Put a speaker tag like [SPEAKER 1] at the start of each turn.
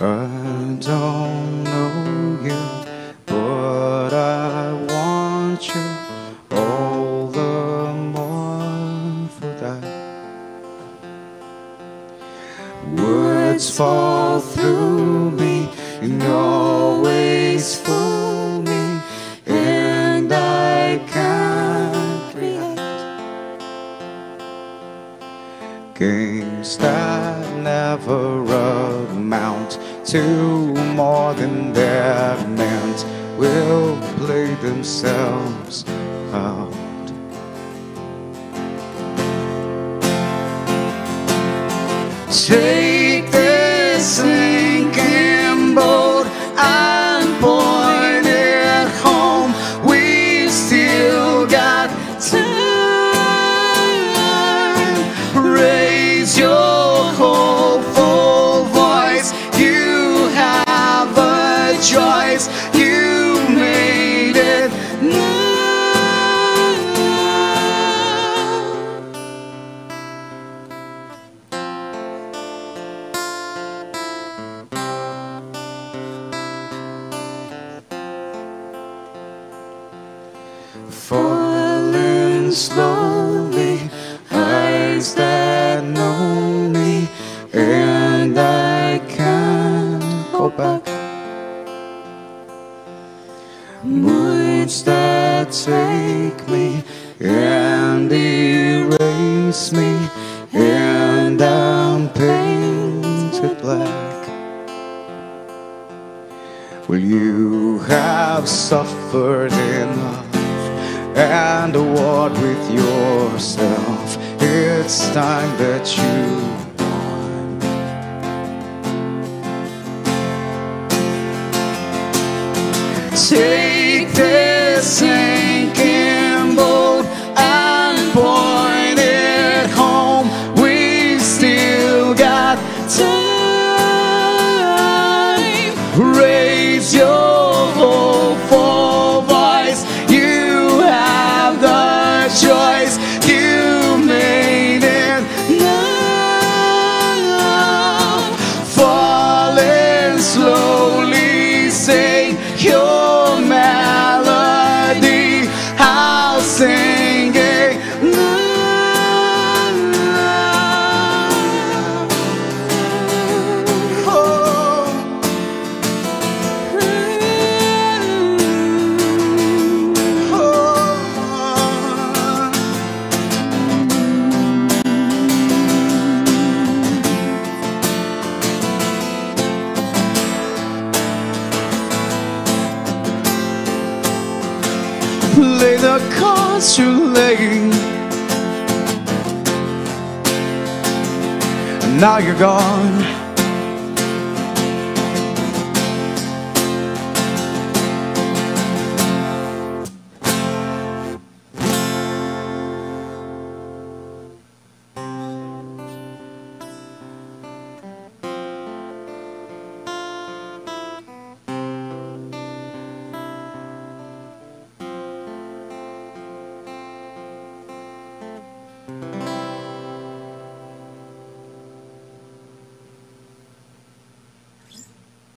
[SPEAKER 1] I don't know you, but I want you all the more for that. Words fall through me and always fool me, and I can't react. Games that never amount to more than they're meant will play themselves out. Take Slowly, eyes that know me, and I can't go back. Moods that take me and erase me, and I'm painted black. Will you have suffered enough and a war with yourself. It's time that you. Take this sinking sing Play the cards you lay. Now you're gone.